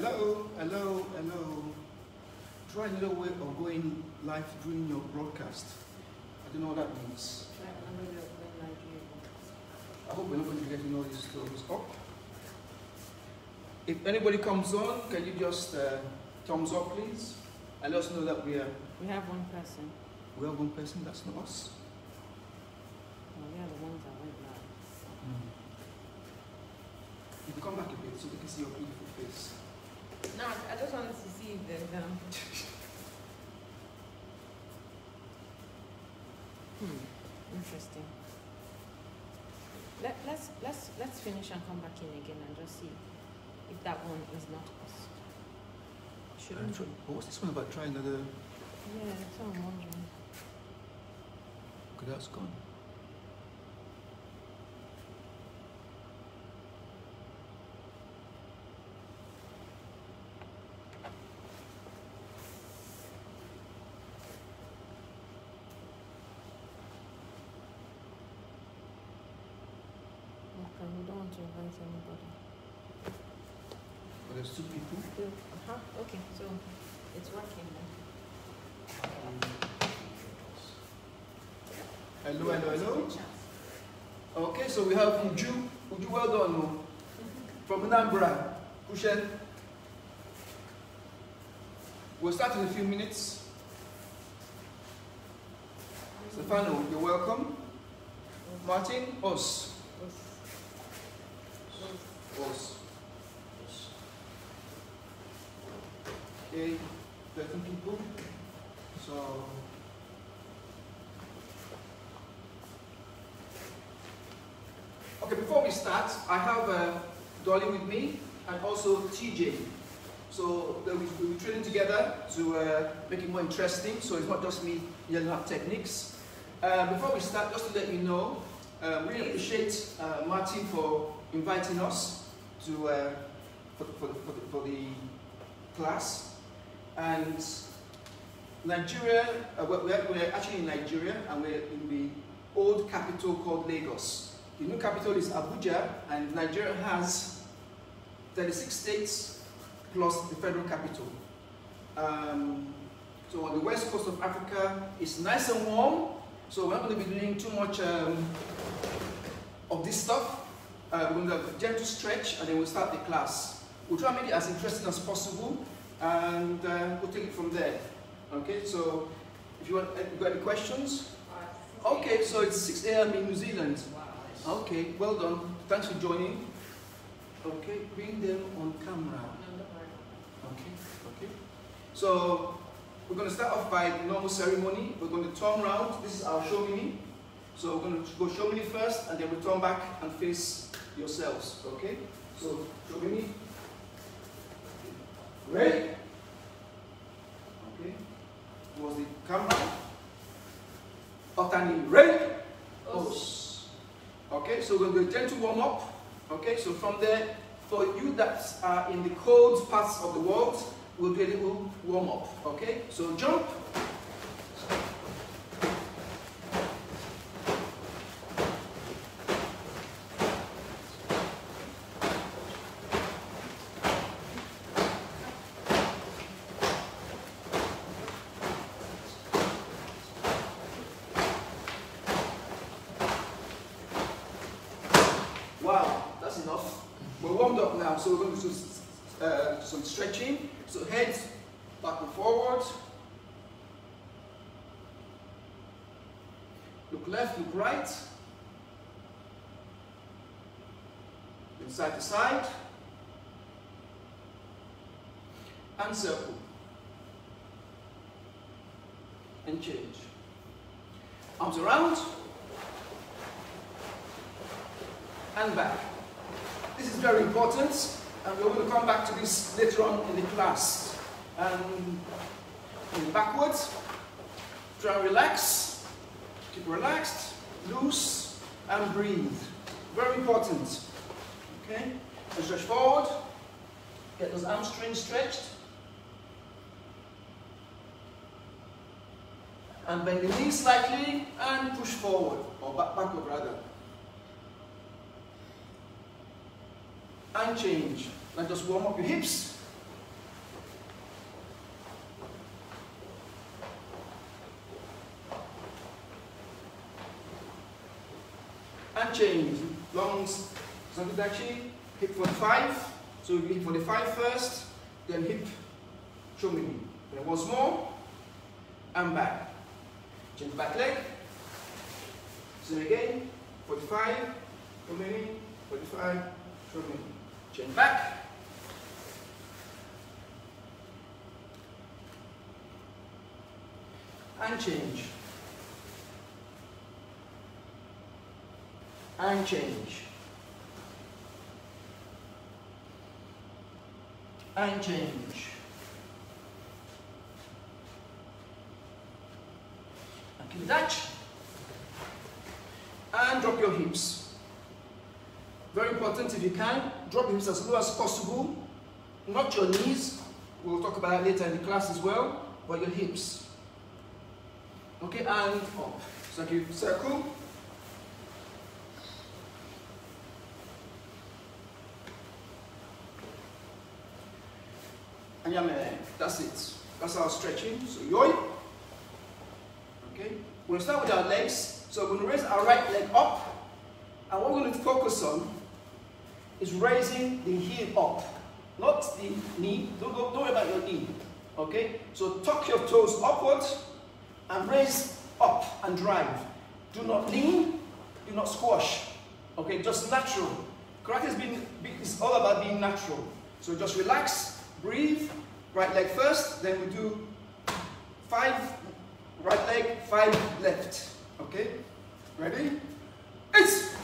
Hello, hello, hello. Try another way of going live during your broadcast. I don't know what that means. I hope we're not going to be getting all these thumbs up. If anybody comes on, can you just uh, thumbs up, please? And let us know that we are We have one person. we have one person. That's not us. Well, we are the ones that went live. If you can come back a bit so they can see your beautiful face. No, I just wanted to see if there's um. hmm. Interesting. Let, let's let's let's finish and come back in again and just see if that one is not us. Shouldn't try- be. but what's this one about trying another? Yeah, that's what I'm wondering. Okay, that's gone. Okay, we don't want to invite anybody. But there's two people. Uh huh. Okay, so it's working then. Hello, hello, hello. Okay, so we have Uju. Uju, well done. oh. From Nambra. Kushen. We'll start in a few minutes. Stefano, you're welcome. Martin, us. Us. Okay, 13 people. So. Okay, before we start, I have uh, Dolly with me and also TJ. So they will we'll be training together to uh, make it more interesting. So it's not just me yelling out techniques. Uh, before we start, just to let you know, uh, we really appreciate uh, Martin for inviting us to uh, for, for, for, the, for the class. And Nigeria, uh, we're, we're actually in Nigeria and we're in the old capital called Lagos. The new capital is Abuja, and Nigeria has 36 states plus the federal capital. Um, so on the west coast of Africa, it's nice and warm, so we're not going to be doing too much um, of this stuff. Uh, we're going to have a gentle stretch, and then we'll start the class. We'll try and make it as interesting as possible, and uh, we'll take it from there. Okay, so if you want, uh, you got any questions? Okay, so it's 6 a.m. in New Zealand. Okay, well done. Thanks for joining. Okay, bring them on camera. Okay, okay. So we're going to start off by the normal ceremony. We're going to turn round. This is our show mini. So we're going to go show mini first, and then we turn back and face yourselves. Okay. So show Ready? Okay. Was the camera? Otani ready? Os. Okay, so we're going to a gentle warm up. Okay, so from there, for you that are in the cold parts of the world, we'll do a little warm up. Okay, so jump. Wow, that's enough. We're so we're going to do uh, some stretching. So head back and forward. Look left, look right. Then side to side. And circle. And change. Arms around. and back. Is very important, and we're going to come back to this later on in the class. And in backwards, try and relax, keep relaxed, loose, and breathe. Very important. Okay? So stretch forward, get those hamstrings stretched. And bend the knees slightly and push forward, or back, backward rather. and change. Let us warm up your hips. And change. Lungs, Sankudachi, hip five. So we hip the five first. then hip Shomini. Then once more, and back. Change back leg. So again, 45, Shomini, 45, Shomini. Change back. And change. And change. and change. Keep that. And drop your hips. Important if you can, drop your hips as low as possible. Not your knees. We'll talk about it later in the class as well. But your hips. Okay, and up. So you circle. And yeah, that's it. That's our stretching. So yoi. Okay. We're going to start with our legs. So we're going to raise our right leg up. And what we're going to focus on is raising the heel up. Not the knee. Don't, don't, don't worry about your knee. Okay? So tuck your toes upward and raise up and drive. Do not lean. Do not squash. Okay? Just natural. Karate is, all about being natural. So just relax breathe, right leg first, then we do five right leg, five left. Okay? Ready? It's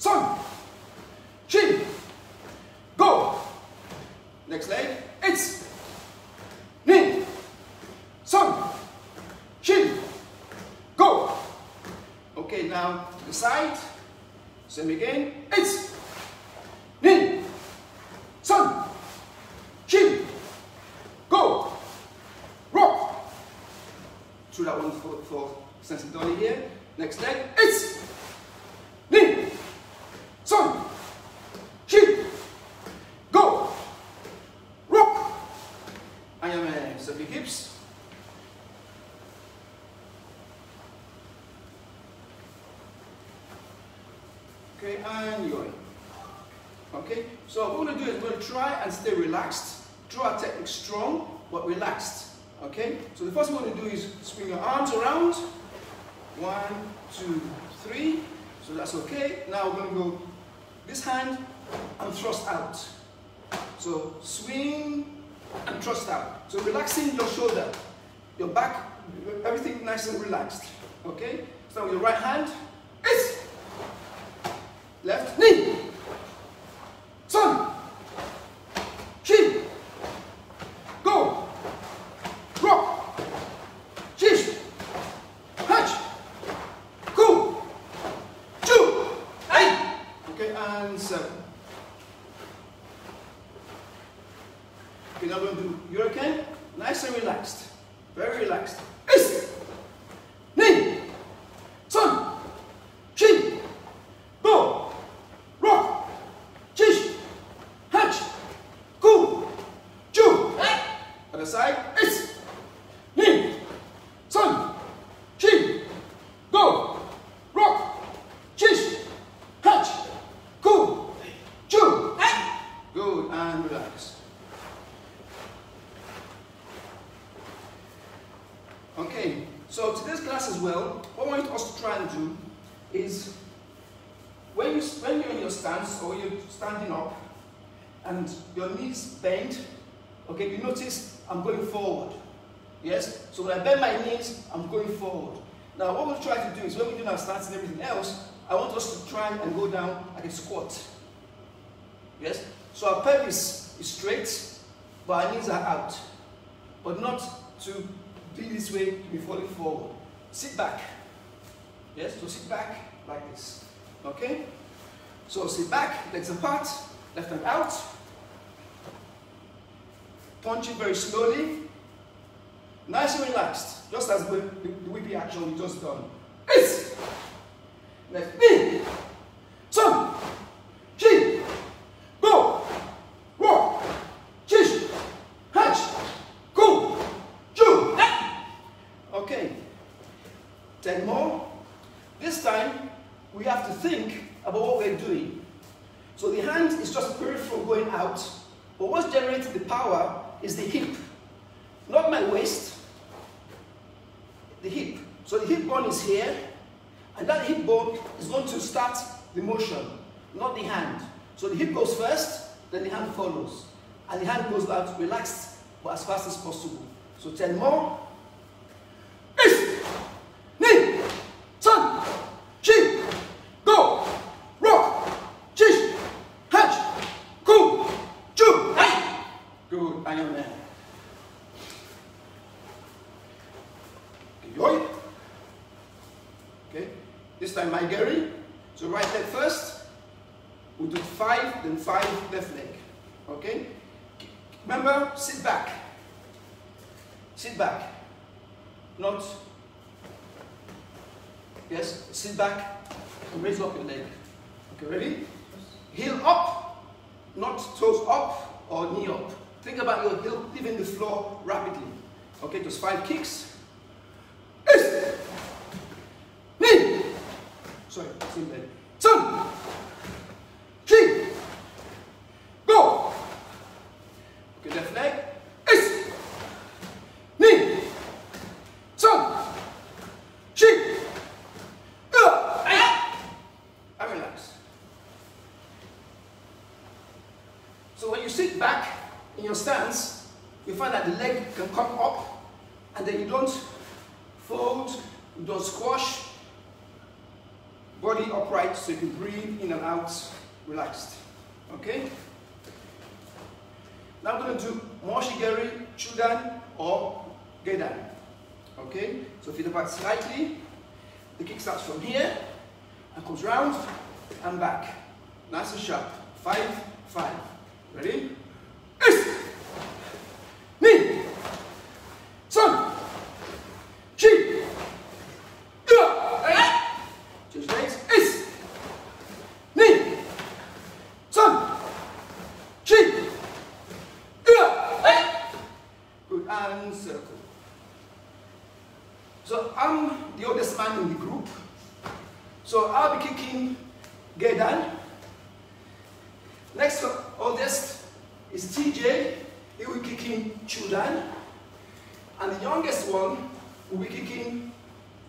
son, chin, go. Next leg, it's. Knee, son, chin, go. Okay, now the side, same again, it's. Knee, Sun, chin, go, rock. Through that one for, for Dolly here. Next leg, it's knee, sun, chin, go, rock. I am a step your hips. Okay, and you're in. Okay, so what we're going to do is we're going to try and stay relaxed. Draw our technique strong, but relaxed. Okay, so the first thing we're going to do is swing your arms around. One, two, three. So that's okay. Now we're going to go this hand and thrust out. So swing and thrust out. So relaxing your shoulder, your back, everything nice and relaxed. Okay, start with your right hand. Left knee. Sun. Chin. Go. Rock. Shish. Hatch. Cool. Two. Eight. Okay, and seven. Okay, now we're going to do Hurricane. Nice and relaxed. Very relaxed. Is. Knee. Sun. Chin. Go. Rock. Chish. Hatch. Cool. Chew. Other side. Is. Knee. Sun. Chin. Go. Rock. Chish. Hatch. Cool. Chew. Good. And relax. Okay. So today's class as well, what I want us to try and do is when, you, when you're in your stance or you're standing up and your knees bend, okay, you notice I'm going forward. Yes? So when I bend my knees, I'm going forward. Now what we'll try to do is when we do our stance and everything else, I want us to try and go down like a squat. Yes? So our pelvis is straight, but our knees are out. But not to be this way, to be falling forward. Sit back. Yes? So sit back like this. Okay? So sit back, legs apart, left hand out. Punch it very slowly. Nice and relaxed, just as the, the, the whippy action we just done. Is left. Knee, sun, chin, go, walk, chish, hatch, go, chew. Okay, ten more. This time we have to think about what we're doing. So the hand is just peripheral going out, but what's generating the power is the hip, not my waist, the hip. So the hip bone is here, and that hip bone is going to start the motion, not the hand. So the hip goes first, then the hand follows. And the hand goes out relaxed, but as fast as possible. So 10 more. Is, ni, sun, chi, go, rock, chish, hatch, cool, choo, hey. Good, and your man. Okay, Okay, this time mae geri. So right leg first. We do five, then five left leg. Okay? Remember, sit back. Sit back. Not, yes, sit back and raise up your leg. Okay, ready? Heel up, not toes up or knee up. Think about your heel leaving the floor rapidly. Okay, just five kicks. Is, knee. Sorry, same leg. Turn. Key. Go. Okay, left leg. Is. Knee. Turn. Key. Up. And relax. So when you sit back in your stance, you find that the leg can come up and then you don't fold, you don't squash, body upright so you can breathe in and out relaxed. Okay? Now I'm going to do Mawashi geri, Chudan, or Gedan. Okay? So feet apart slightly. The kick starts from here and comes round and back. Nice and sharp. Five, five. Ready? Is, legs. Is. Good. And circle. So I'm the oldest man in the group. So I'll be kicking Gedan. Next oldest is TJ. He will be kicking Chudan. And the youngest one will be kicking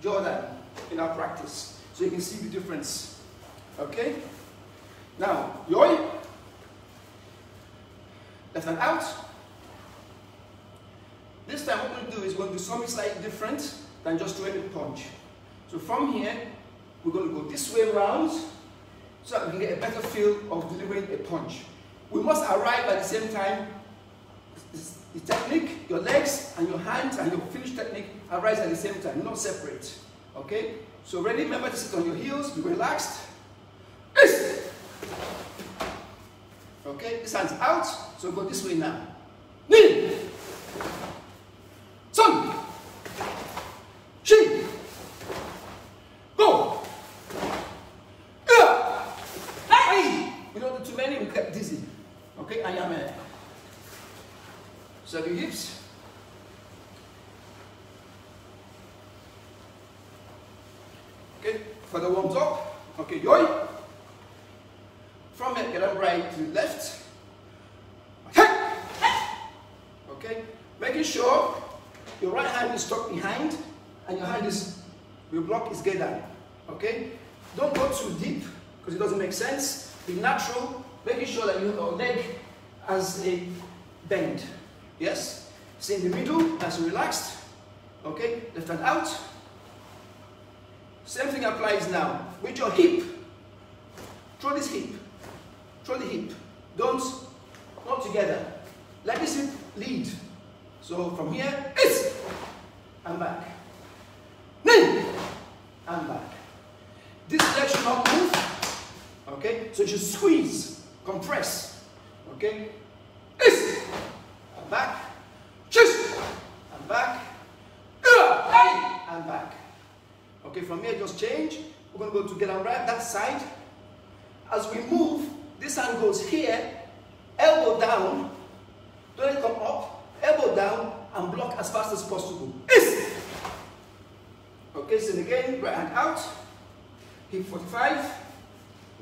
jodan in our practice. So you can see the difference. Okay? Now, yoi. Left hand out. This time what we're going to do is we're going to do something slightly different than just doing a punch. So from here, we're going to go this way around so that we can get a better feel of delivering a punch. We must arrive at the same time. The technique, your legs and your hands and your finish technique arise at the same time, not separate. Okay? So ready? Remember to sit on your heels, be relaxed. Okay, this hand's out, so go this way now. Knee. Sun. Chi. Go. Yeah. Hey. We don't do too many, we get dizzy. Okay, I am a. So your hips. Okay, for the warms up. Okay, yoi. From it, get up right to left. Okay, making sure your right hand is tucked behind and your hand is, your block Okay, don't go too deep because it doesn't make sense. Be natural, making sure that your leg has a bend. Yes, stay in the middle, nice and relaxed. Okay, left hand out. Same thing applies now with your hip. Throw this hip. Throw the hip. Don't, not together. Let this hip lead. So from here, is and back. So just squeeze, compress. Okay? Is and back. Just and back. And back. Okay, from here just change. We're gonna go to get around that side. As we move, this hand goes here, elbow down, don't let come up, elbow down, and block as fast as possible. Is okay, so again, right hand out, hip 45.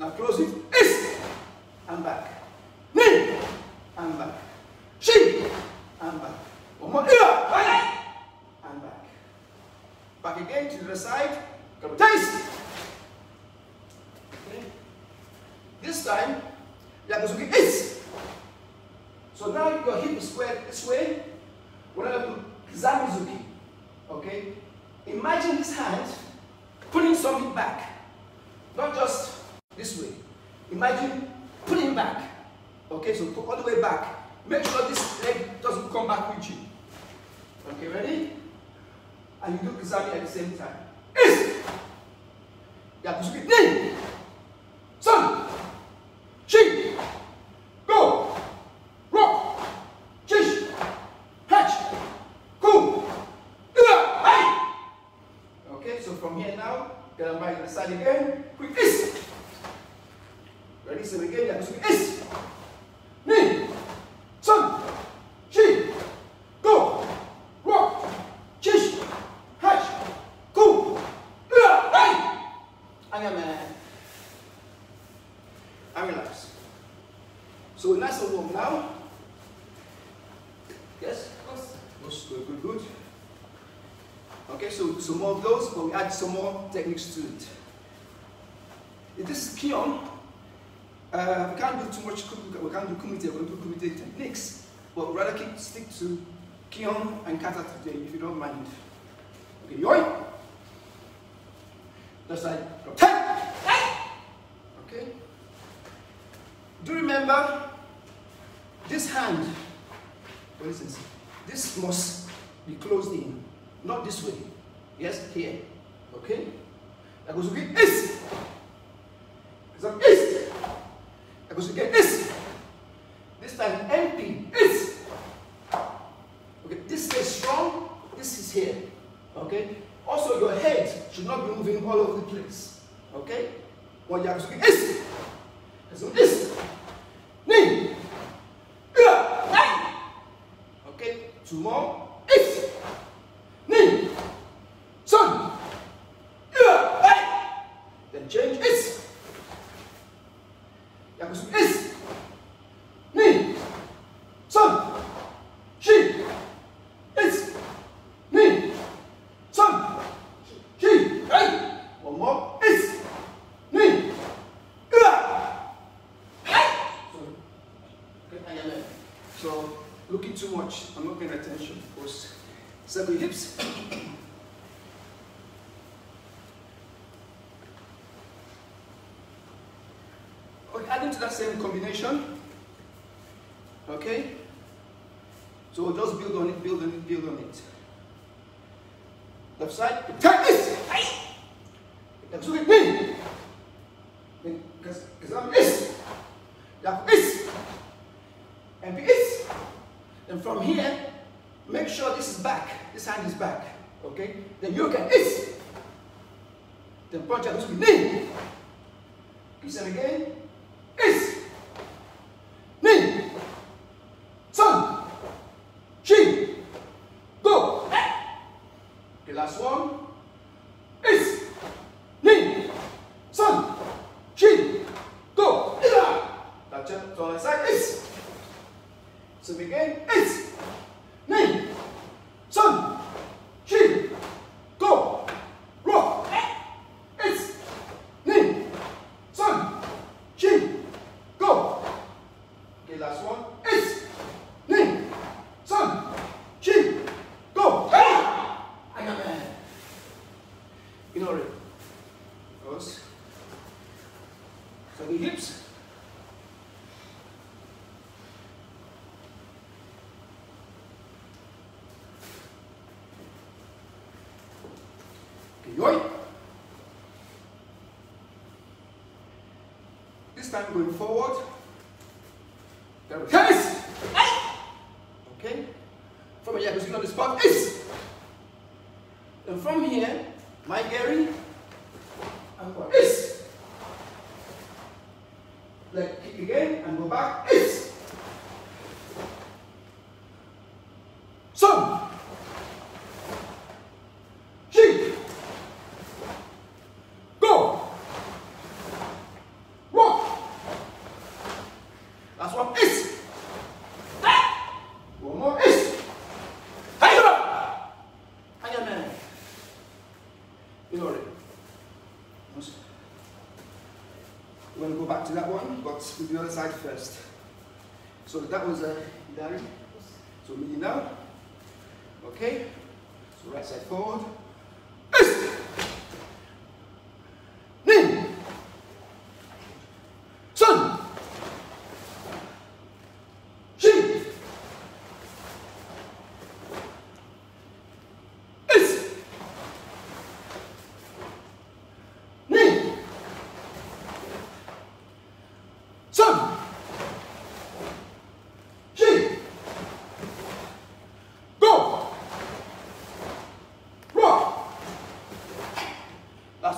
La próxima es. your mind. Start again. Quick. Is. Ready? So again. Yeah. So is. Ni. Sun. chi, Go. Rock. Chish. Hatch. Go. Yeah. Hey. your man. I'm relaxed. So nice and warm now. more of those, but we add some more techniques to it. In this kihon, uh, we can't do too much, we can't do kumite, we can't do kumite techniques, but rather keep, stick to kihon and kata today, if you don't mind. Okay, yoi! That's how So looking too much, I'm not paying attention. Post seven hips. okay, adding to that same combination. Okay. So just build on it, build on it, build on it. Left side, take this! That's. the Eucharist, the branch of which we He said again. time going forward. There we go. Okay? From here, I'm going to spot is. And from here, mae geri, from east. One more east. Hey, you up. It. We're going to go back to that one, but with the other side first. So that was a uh, Dari. So we now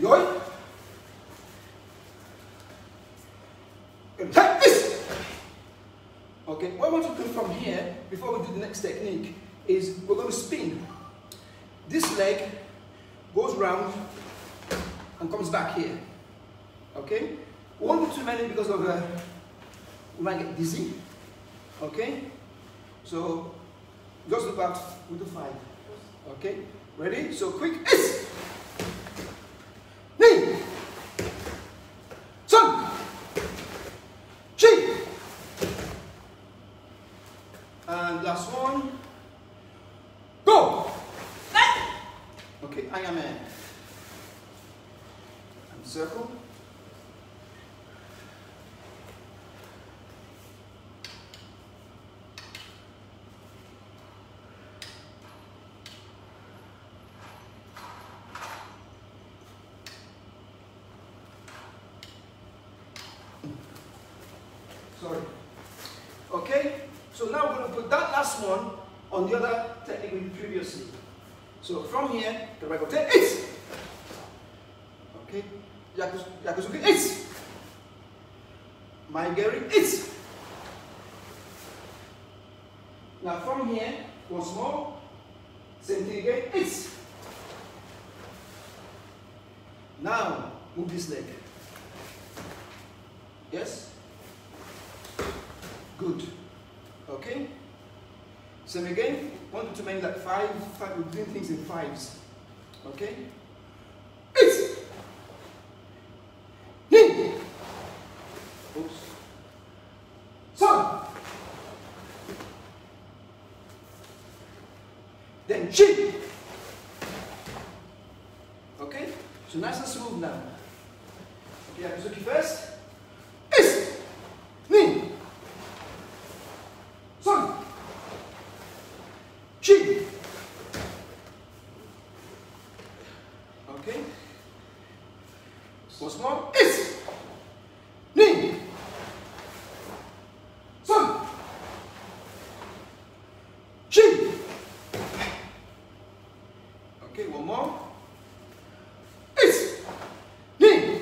Yoy. Okay, what I want to do from here, before we do the next technique, is we're going to spin. This leg goes round and comes back here. Okay? Do too many because of uh, we might get dizzy. Okay? So just look out, we do five. Okay? Ready? So quick is knee. last one. Go! Okay, I am in. And circle. Sorry. Okay? So now we're going to put that last one on the other technique we did previously. So from here, the right go take it. Okay. Gyaku zuki it. Mae geri it. Now from here, once more, same thing again, it. Now move this leg. Yes? Good. Okay? Same again, one to make like five, five, we're doing things in fives. Okay? Eight. Knee. Oops. Seven. Chin. Okay? So nice and smooth now. Okay, gyaku zuki first. Okay, one more. It's knee.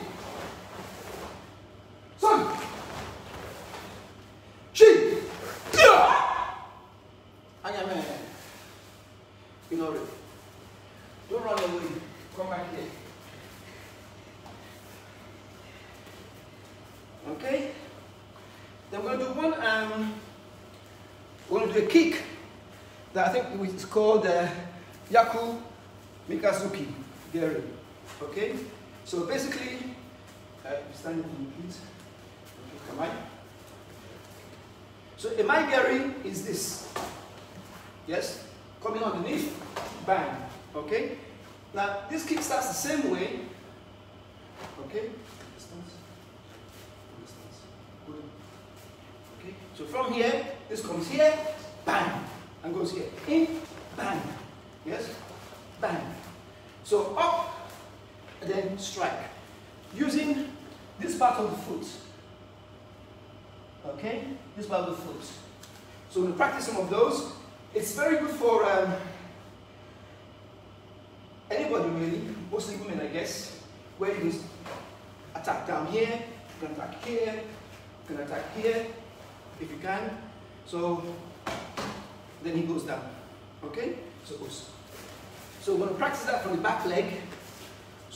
Son. She. Anyame. Ignore it. Don't run away. Come back here. Okay? Then we're going do one, um, we're going do a kick that I think is called uh, Yaku Mikazuki geri. Okay? So basically, uh, stand please. Am I? So a Geri is this. Yes? Coming underneath, bang. Okay? Now, this kick starts the same way. Okay? Distance. Distance. So from here, this comes here, bang, and goes here. In, bang. Yes? Bang. So up, strike. Using this part of the foot. Okay? This part of the foot. So we'll practice some of those. It's very good for um, anybody really, mostly women I guess, where you can attack down here, you can attack here, you can attack here, if you can. So then he goes down. Okay? So. So we're going to practice that from the back leg.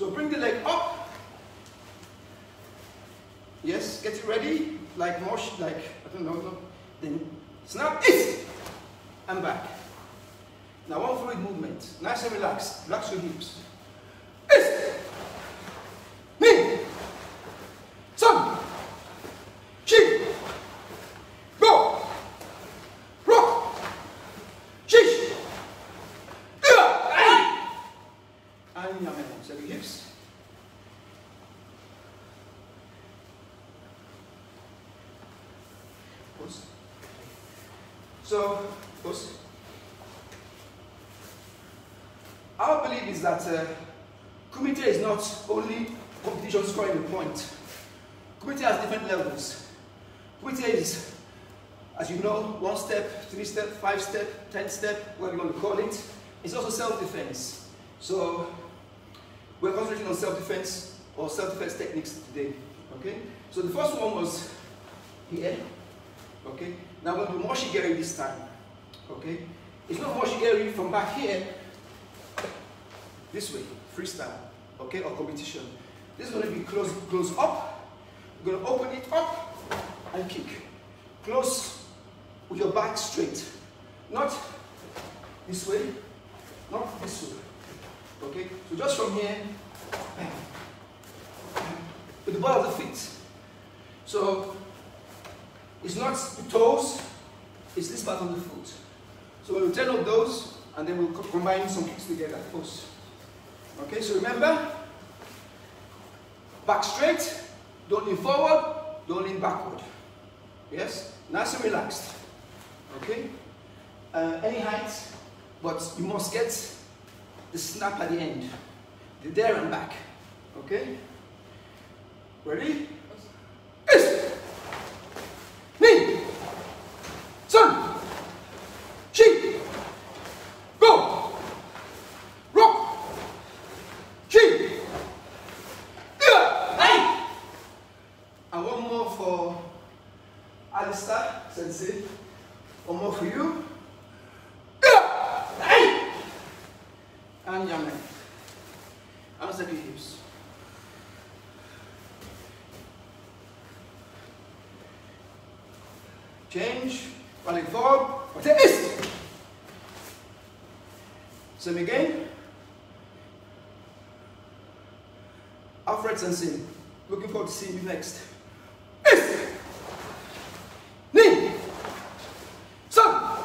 So bring the leg up. Yes, get it ready. Like more, like, I don't know. Then snap it and back. Now one fluid movement. Nice and relaxed. Relax your hips. Is. Knee. Son. She. Go. Rock. Shish. Yeah. And your hands. So the hips. Pause. So, pause. Our belief is that uh, Kumite is not only competition scoring a point. Kumite has different levels. Kumite is, as you know, one step, three step, five step, ten step, whatever you want to call it. It's also self-defense. So we're concentrating on self-defense or self-defense techniques today. Okay? So the first one was here. Okay? Now we're to do mawashi geri this time. Okay? It's not mawashi geri from back here, this way, freestyle, okay, or competition. This is going to be close, close up. You're going to open it up and kick. Close with your back straight. Not this way, not this way. Okay, so just from here, with the ball of the feet. So it's not the toes, it's this part of the foot. So we'll turn up those and then we'll combine some kicks together. Pose. Okay, so remember, back straight, don't lean forward, don't lean backward. Yes, nice and relaxed. Okay, uh, any height, but you must get the snap at the end, the there and back. Okay, ready? Is knee, son, she, go, rock. Chi. Yeah. And one more for Alistair Sensei. One more for you. Yeah. And Yamen. And second hips. Change. Running forward. What's this? Same again. Alfred Sensei. Looking forward to seeing you next. Is. Ni. Son.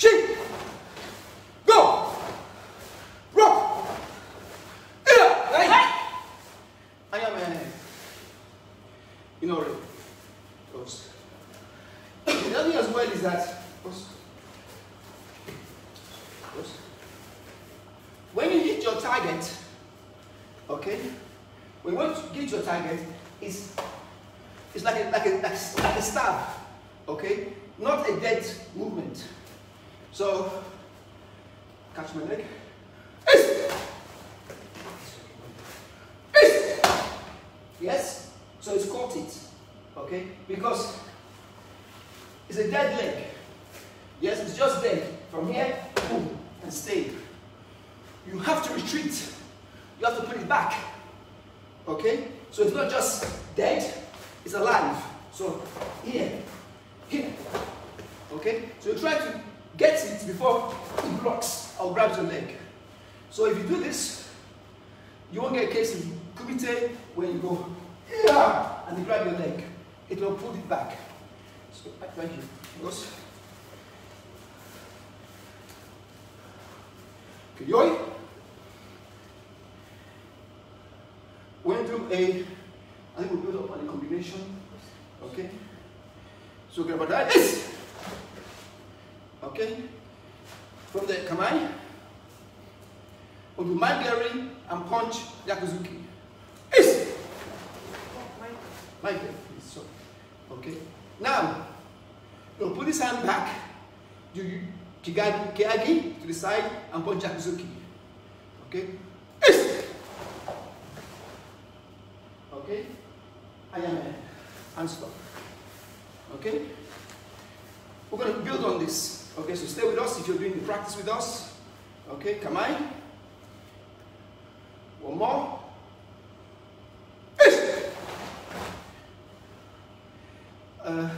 Chi. Go. Rock. Yeah. I am a. You know, close. The other thing as well is that. Close. Close. When you hit your target, Okay? When want to get your target, it's, it's like, a, like, a, like, a- stab. Okay? Not a dead movement. So, catch my leg. Yes? So it's caught it. Okay? Because it's a dead leg. Yes, it's just dead. From here, boom, and stay. You have to retreat. You have to put it back. Okay? So it's not just dead, it's alive. So here, here. Okay? So you try to get it before it blocks or grabs your leg. So if you do this, you won't get a case of kumite where you go, yeah, and you grab your leg. It will pull it back. So thank you. Goes. Okay, do a, I think we'll build up on a combination. Okay. So going to this. Okay? From the Kamae, do Gary and punch Gyaku zuki. This. Michael, please. So, okay? Now, you'll put his hand back, do Kigagi, Keage to the side and punch Gyaku zuki. Okay? This. Okay? I am a and stop. Okay? We're going to build on this. Okay, so stay with us if you're doing the practice with us. Okay, come on. One more. Uh,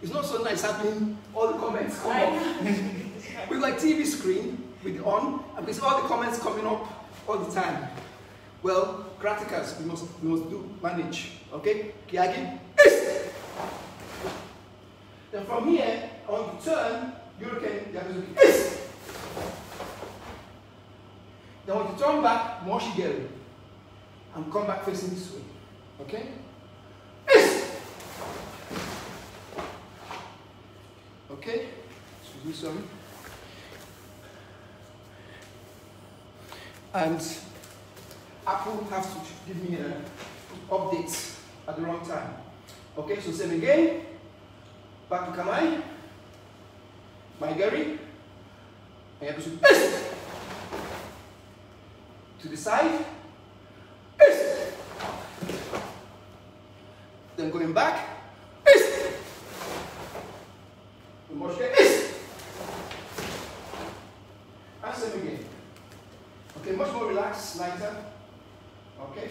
it's not so nice having all the comments come up. with like TV screen with on, and because all the comments coming up all the time. Well, Kratikas, we must we must do manage. Okay? Kiagi. Then from here, want to turn Hurricane Gyaku zuki. Yes! Then want to turn back Mawashi geri and come back facing this way. Okay? Yes! Okay? Excuse me, sorry. And Apple has to give me uh, an update at the wrong time. Okay, so same again. Back to Kamae. Mae geri. And to to the side. Then going back. And same again. Okay, much more relaxed, lighter. Okay.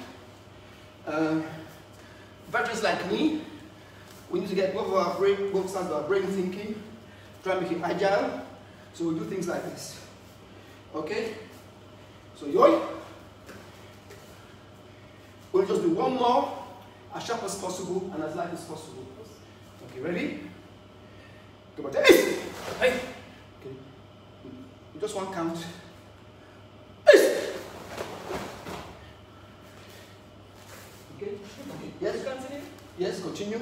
Uh, veterans like me, we need to get both of our brain, both sides of our brain thinking, try and make it agile. So we do things like this. Okay? So yoi. We'll just do one more, as sharp as possible and as light as possible. Okay, ready? Come on, hey! Okay. Just one count. Yes. Continue.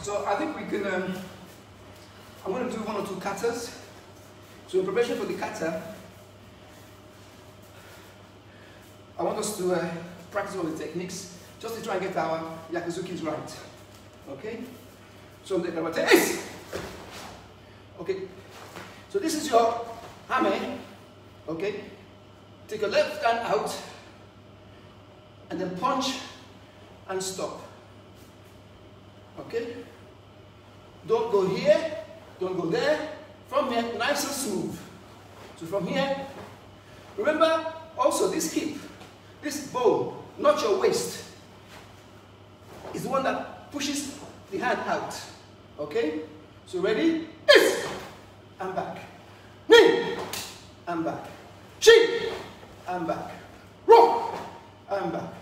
So I think we can, um, I'm going to do one or two katas. So in preparation for the kata, I want us to uh, practice all the techniques just to try and get our gyaku zukis right. Okay? So the number Okay. So this is your hammer. Okay? Take your left hand out and then punch and stop. Okay? Don't go here Don't go there. From here, nice and smooth. So from here, remember also this hip, this bone, not your waist, is the one that pushes the hand out. Okay? So ready? Is and back. Knee and back. Shin and back. Rock and back.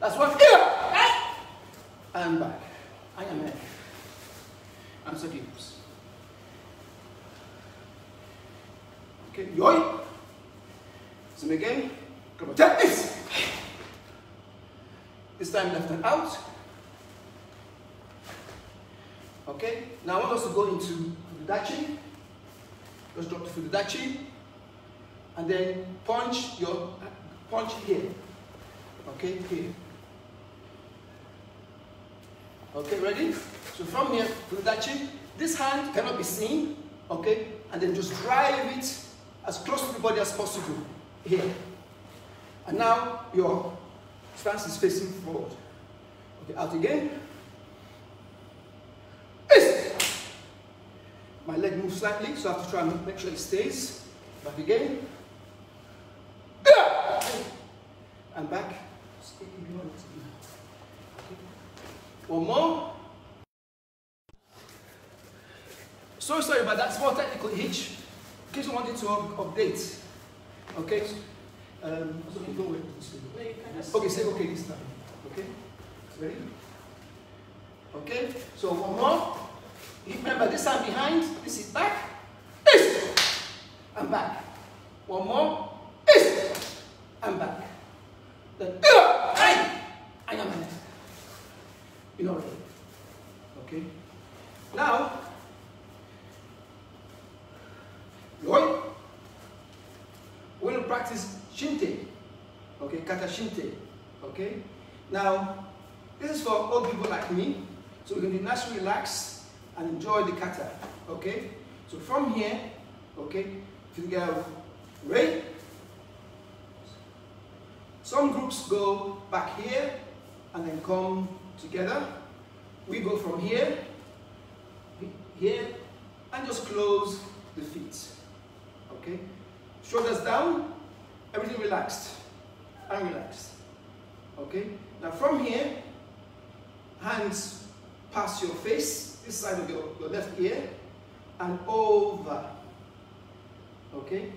That's one here and back. I am. And so hips. Okay, yoi. Same again. Come on, this. This time left and out. Okay, now I want us to go into the dachi. Just And then punch your punch here. Okay, here. Okay, ready? So from here, dachi. this hand cannot be seen, okay? And then just drive it as close to the body as possible here. And now your stance is facing forward. Okay, out again. My leg moves slightly, so I have to try and make sure it stays. Back again. And back. One more. So sorry about that small technical hitch. In case you wanted to update. Okay? Um, away. Okay, say okay this time. Okay? Ready? Okay? So one more. You remember, this time behind, this is back. This and back. One more. This and back. Then, uh, I, am it. You know, okay? Now, Roy, to practice chinte, okay, kata chinte, okay? Now, this is for old people like me, so we can be nice relaxed and enjoy the kata, okay? So from here, okay, you go uh, right, some groups go back here and then come together. We go from here, here, and just close the feet. Okay? Shoulders down, everything relaxed and relaxed. Okay? Now from here, hands past your face, this side of your, your left ear, and over. Okay?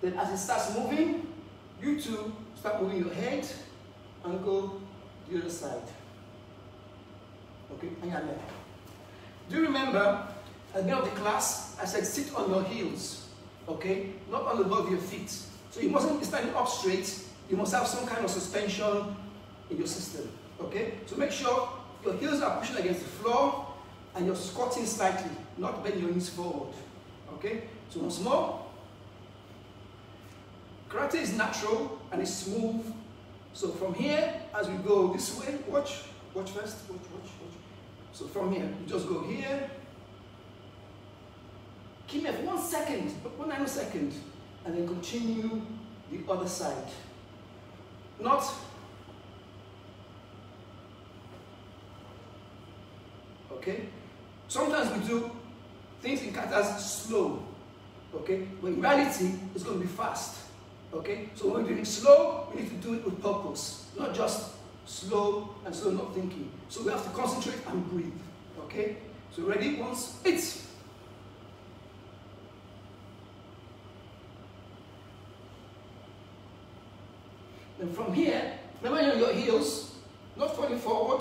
Then as it starts moving, you two start moving your head and go the other side. Okay, and your. Do you remember at the beginning of the class, I said sit on your heels, okay? Not on the ball of your feet. So you mustn't be standing up straight. You must have some kind of suspension in your system, okay? So make sure your heels are pushing against the floor and you're squatting slightly, not bending your knees forward, okay? So once more. Karate is natural and it's smooth. So from here, as we go this way, watch, watch first, watch, watch, watch. So from here, you just go here, Keep it for one second, one nanosecond, and then continue the other side. Not okay. Sometimes we do things in katas slow, okay, but in reality it's going to be fast, okay. So when we're doing slow, we need to do it with purpose, not just slow and slow, not thinking. So we have to concentrate and breathe, okay. So ready? Once it's And from here, remember on your heels, not falling forward.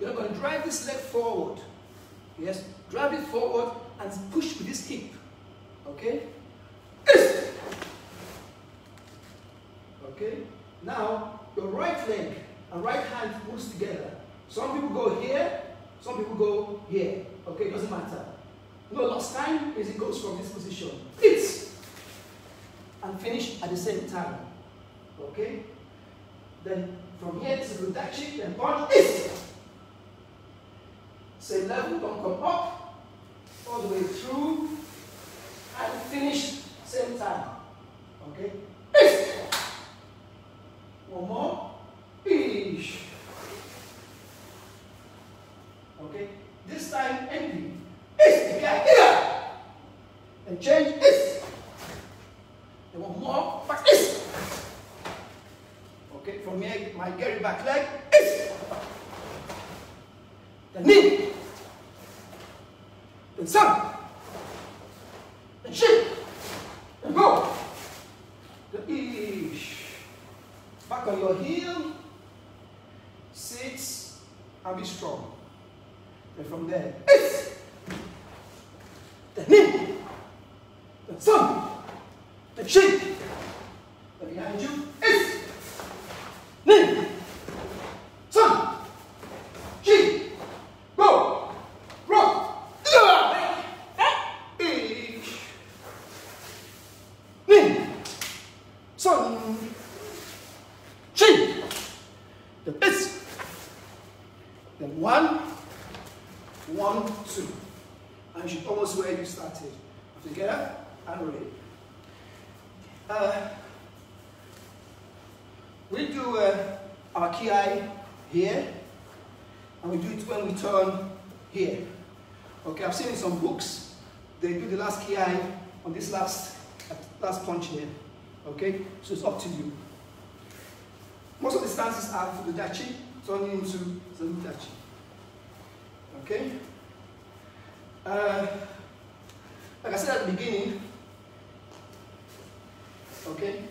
You're going to drive this leg forward. Yes, drive it forward and push with this hip. Okay? Okay? Now, your right leg and right hand moves together. Some people go here, some people go here. Okay, it doesn't matter. No last time is it goes from this position. It's and finish at the same time. Okay? Then from here to the dachi, then punch this. Same level, don't come up, all the way through, and finish same time. Okay? This. One more. Ish. Okay? This time ending. Is. Yeah, yeah. and change is. Then one more, back is. Okay, from here, my Gary back leg some books, they do the last ki on this last, last punch here. Okay, so it's up to you. Most of the stances are for the dachi, turning into the dachi. Okay? Uh, like I said at the beginning, okay,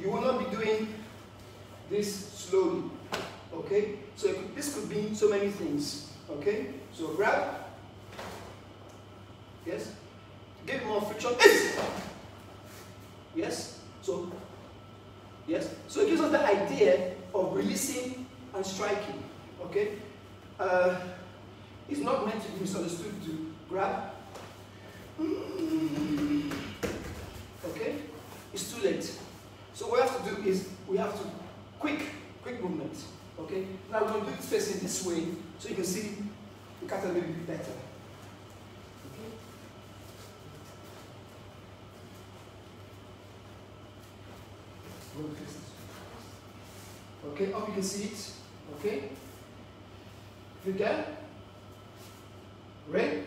you will not be doing this slowly, okay? So this could be so many things, okay? So grab, yes, give more friction, yes, so, yes, so it gives us the idea of releasing and striking, okay? Uh, it's not meant to be misunderstood to grab, okay? It's too late. So what we have to do is we have to quick, quick movement. Okay? Now we're going to do this facing this way so you can see the kata a little bit better. Okay, hope you can see it. Okay? If you can. Ready?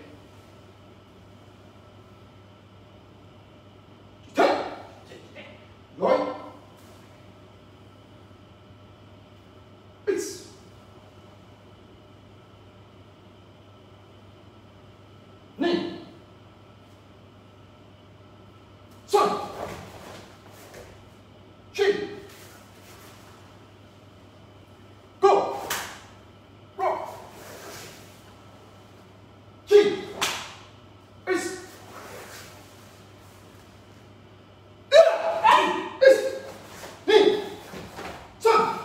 Lord, peace. Knee. Son. Chin. Go. Rock. Chin. Peace. Is. Knee. Son.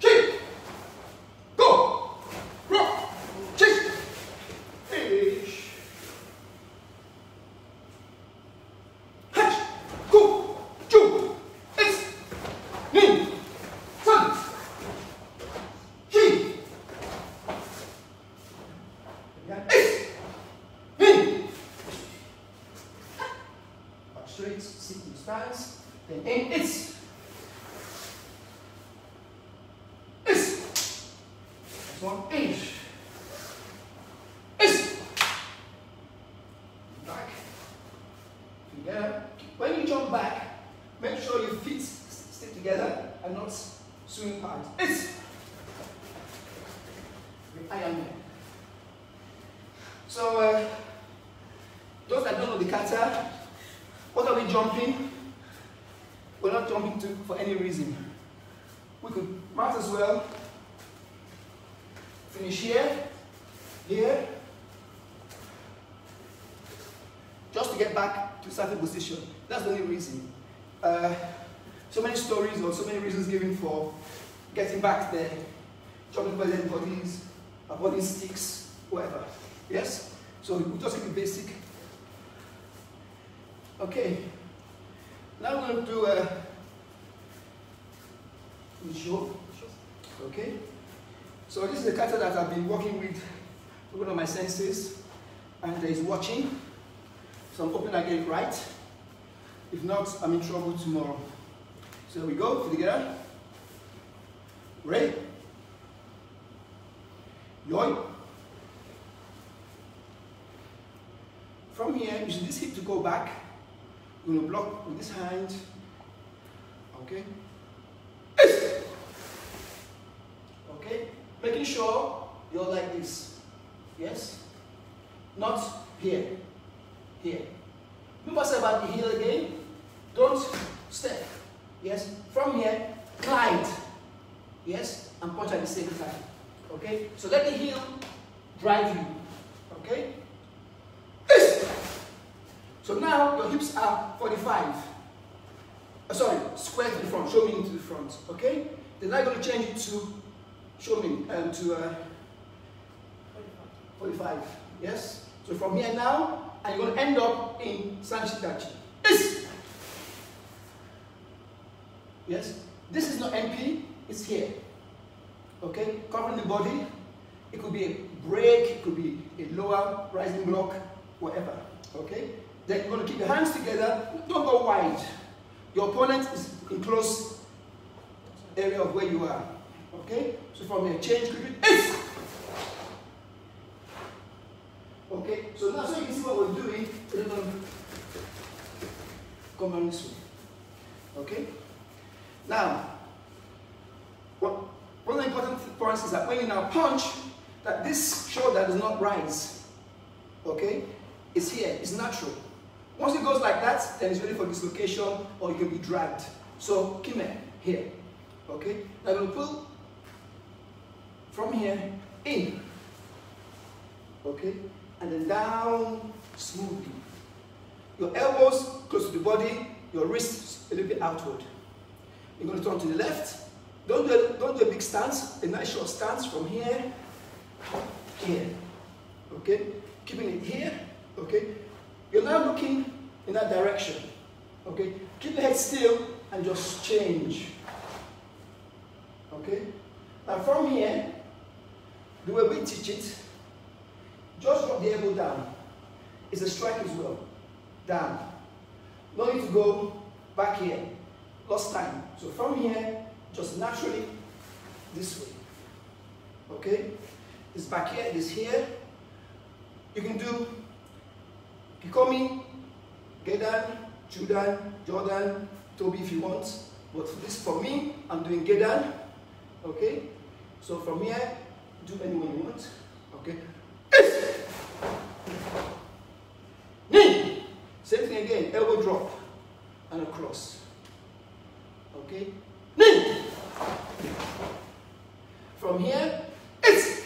Chin. Go. Rock. Chase. Fish. Hatch. Go. Ju. Is. Knee. Son. Chin. Is. Knee. Straight, sitting stance, then aim is. Is. Next one, inch. Is. Back. Together. When you jump back, make sure your feet s- stick together and not swing apart. Is. The Iron Man. So, uh, those that don't know the kata, what are we jumping? We're not jumping to for any reason. We could might as well finish here, here, just to get starting position. That's the only reason. Uh, so many stories or so many reasons given for getting back there. By dead bodies, avoiding sticks, whatever. Yes? So we just keep it basic. Okay. Now we're going to do a show. Okay. So this is the kata that I've been working with, working on my senses, and there is watching. So I'm hoping I get it right. I'm in trouble tomorrow. So we go together. Ready? Yoi. from here, using this hip to go back, going to block with this hand. Okay? Okay? Making sure you're like this. Yes? Not here. Here. Remember I said about the heel again? Don't step. Yes? From here, glide. Yes? And punch at the same time. Okay? So let the heel drive you. Okay? So now your hips are 45. Uh, sorry, square to the front, show me into the front. Okay? Then I'm going to change it to, show me, um, to uh, 45. Yes? So from here now, and you're going to end up in Sanshitachi. Yes? Yes? This is not MP, it's here. Okay? Covering the body. It could be a break, it could be a lower rising block, whatever. Okay? Then you're going to keep your hands together. Don't go wide. Your opponent is in close area of where you are. Okay? So from here, change quickly. Okay? So now so you can see what we're doing. Come on this way. Okay? Now, what, one of the important points is that when you now punch, that this shoulder does not rise. Okay? It's here, it's natural. Once it goes like that, then it's ready for dislocation or you can be dragged. So, kime, here. Okay? Now I'm pull from here in. Okay? And then down smoothly. Your elbows close to the body, your wrists a little bit outward. You're going to turn to the left. Don't do a, don't do a big stance, a nice short stance from here, here. Okay? Keeping it here. Okay? You're now looking in that direction. Okay? Keep the head still and just change. Okay? Now from here, the way we teach it, just drop the elbow down. It's a strike as well. Down. No need to go back here. Lost time. So from here, just naturally this way. Okay? This back here, this here. You can do Kekomi, Gedan, Chudan, Jodan, Toby if you want. But for this, for me, I'm doing Gedan. Okay? So from here, do anyone you want. Okay? Knee. Same thing again, elbow drop and across. Okay? Knee. From here, it's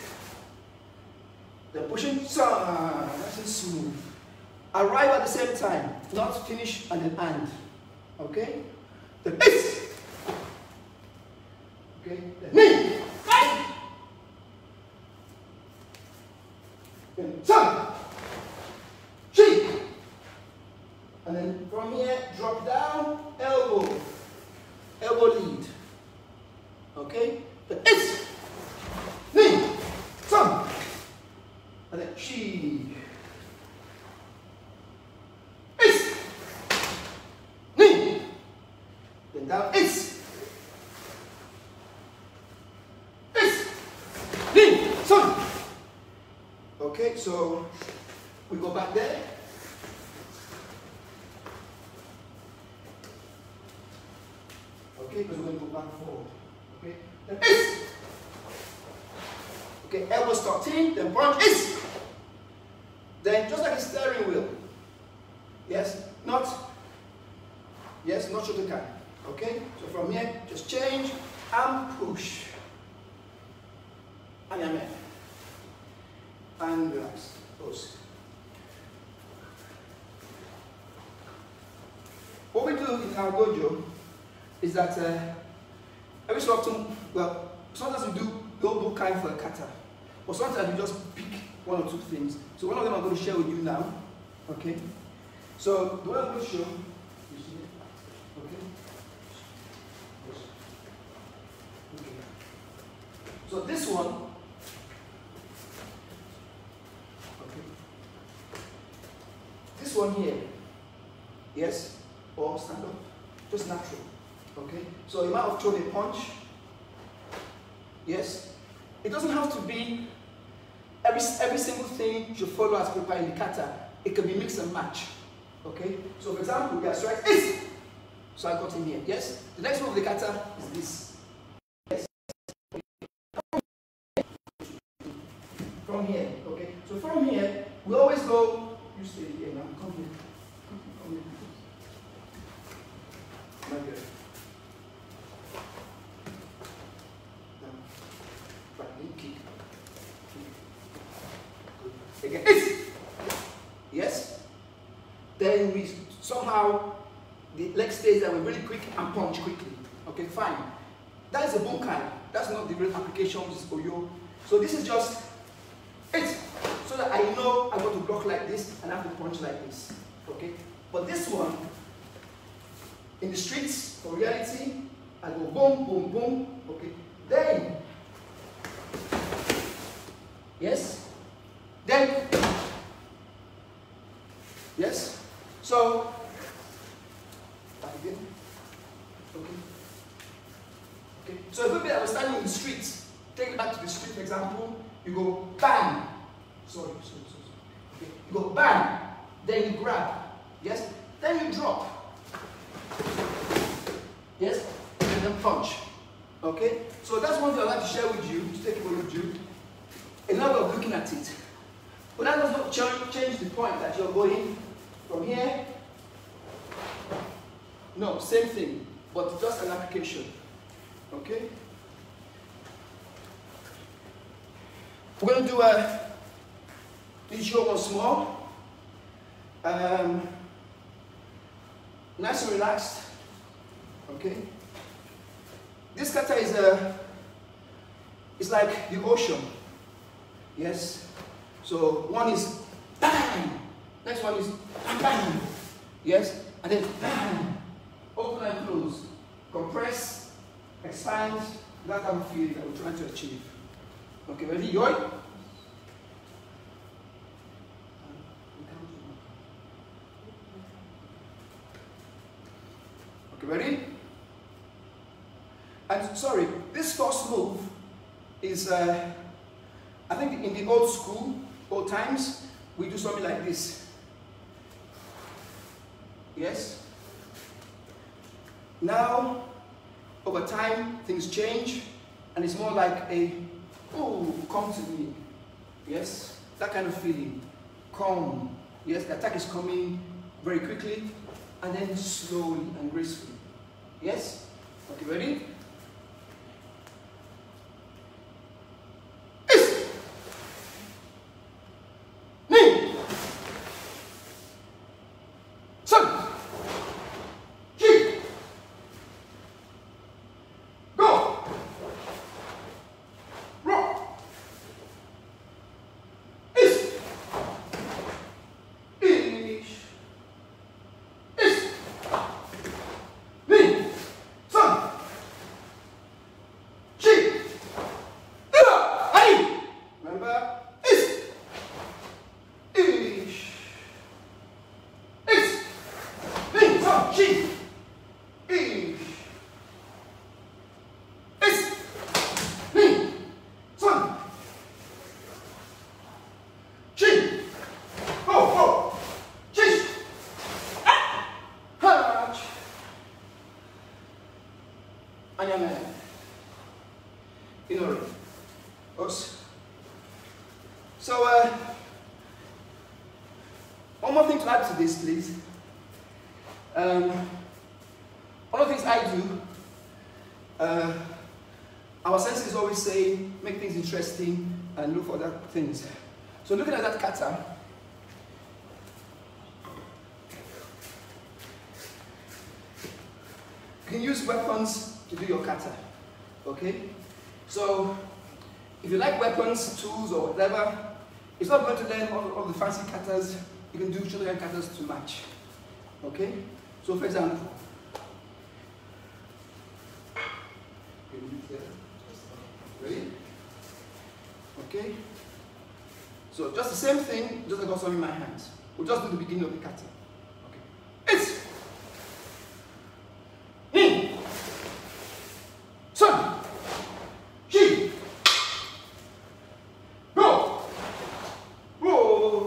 the pushing, nice and smooth. Arrive at the same time, not finish and then end. Okay? The it's. Okay? The knee. Then sun. Cheek. And then from here, drop down, elbow. Elbow lead. Okay? The it's. Knee. Sun. And then chi. It's. Knee. Then down, it's. It's. Knee. Okay, so we go back there. Okay, because we're going to go back forward. Okay, then is. Okay, elbow start in, then punch is. Then just like a steering wheel. Yes, not. Yes, not Shotokan. Okay, so from here, just change and push. And amen. And relax. Pause. What we do in our dojo is that uh, every so often, well, sometimes we do don't do kind for a kata, but sometimes we just pick one or two things. So one of them I'm going to share with you now. Okay. So the one I'm going to show? Okay. So this one. Okay. This one here. Yes. Or stand up. Just natural. Okay? So you might have thrown a punch. Yes? It doesn't have to be every, every single thing you follow as prepared in the kata. it can be mix and match. Okay? So for example, we are strike is. So I got him here. Yes? The next one of the kata is this. Yes. From here. Okay? So from here, we always go, you stay here now. Come here. Come here. Come here. Right here. Now, right, you kick. Kick. Again. Yes? Then we somehow the leg stays that we really quick and punch quickly. Okay, fine. That is a bunkai. That's not the real application, this is Oyo. So this is just it. So that I know I got to block like this and I have to punch like this. Okay? But this one, in the streets, for reality, I go boom, boom, boom. Okay? Then, yes? Then, yes? So, back again. Okay. Okay. So if we are standing in the street, take it back to the street, for example, you go bang. Sorry, sorry, sorry. sorry. Okay. You go bang, then you grab. Yes? Then you drop. Yes? And then punch. Okay? So that's one thing I'd like to share with you, to take away with you. Another way of looking at it. But that does not ch- change the point that you're going from here no, same thing, but just an application. Okay? We're going to do a this show once more. Um, nice and relaxed. Okay? This kata is a it's like the ocean. Yes? So one is bang, next one is bang. Yes? And then bang. Open and close. Compress, expand, that kind of feeling that we're trying to achieve. Okay, ready? Yoy? Okay, ready? And sorry, this first move is, uh, I think in the old school, old times, we do something like this. Yes? Now, over time, things change, and it's more like a, oh, come to me. Yes? That kind of feeling. Come. Yes, the attack is coming very quickly, and then slowly and gracefully. Yes? Okay, ready? Is. Ni. Sun. Chi. Go. Rock. Is. English. Is. Ni. Sun. Chi. Ira. Hai. Remember? Is. English. Is. Ni. Sun. Chi. English. Is. Ni. Sun. Chi. Ho, ho. Chish. Hatch. Anyame. Inori. Oops. So, uh, one more thing to add to this, please. Um, one of the things I do, uh, our Senseis always say, make things interesting and look for other things. So looking at that kata, you can use weapons to do your kata. Okay? So if you like weapons, tools, or whatever, it's not going to learn all, all the fancy katas. You can do children katas to match. Okay? So for example, ready? Okay? So just the same thing, just like I got some in my hands. We'll just do the beginning of the kata. Okay. It's Ni Sun Shi Go Go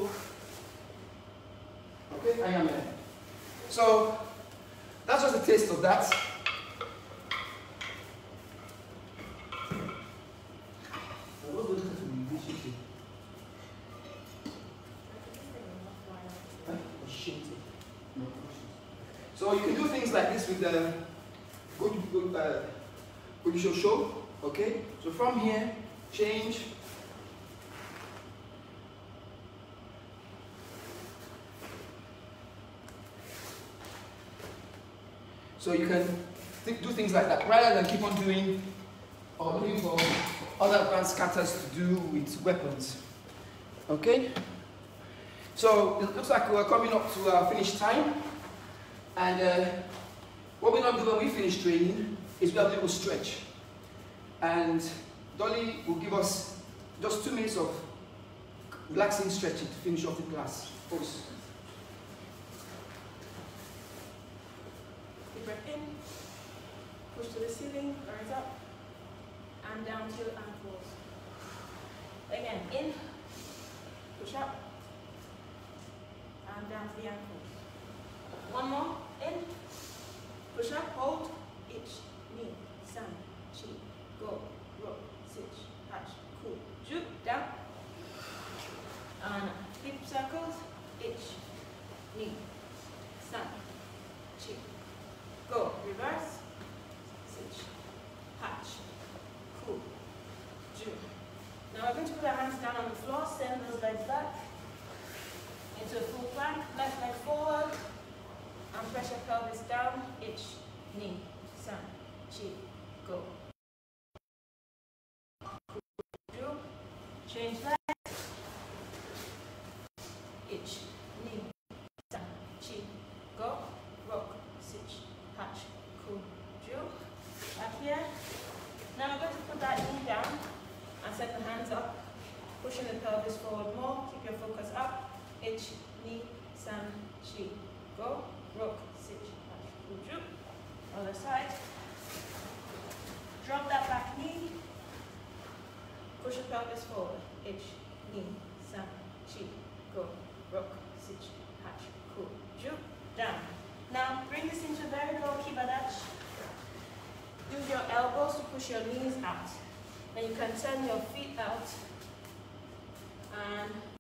that. So you can do with the good, good, uh, good show show. Okay. So from here, change. So you can th do things like that rather than keep on doing or looking for other advanced scatters to do with weapons. Okay? So it looks like we're coming up to our finish time. And uh, what we normally do when we finish training is we have a little stretch. And Dolly will give us just two minutes of relaxing stretching to finish off the class. Pose. Deep breath in, push to the ceiling, rise up, and down to ankles. Again, in, push up, and down to the ankles. One more, in, push up, hold, itch, knee, sun, chi, go, rock, sit, hatch, cool, juke, down. And hip circles, itch, knee, sun, chi, go, reverse, sit, hatch, cool, juke. Now we're going to put our hands down on the floor, send those legs back into a full plank, left leg forward, and press your pelvis down, itch, knee, sun, chi, go. Juke, change legs, itch, knee, sun, chi, go, rock, sit, hatch, cool, juke, back here. Now I'm going to put that knee down and set the hands up, pushing the pelvis forward more, keep your focus up, itch, knee, sun, chi, go, rock, sit, cool. Other side. Drop that back knee, push your pelvis forward, itch, knee, sun, chi, go, rock, sit, hatch, cool, juke, down. Now bring this into very low kibadach. Use your elbows to push your knees out. Then you can turn your feet out and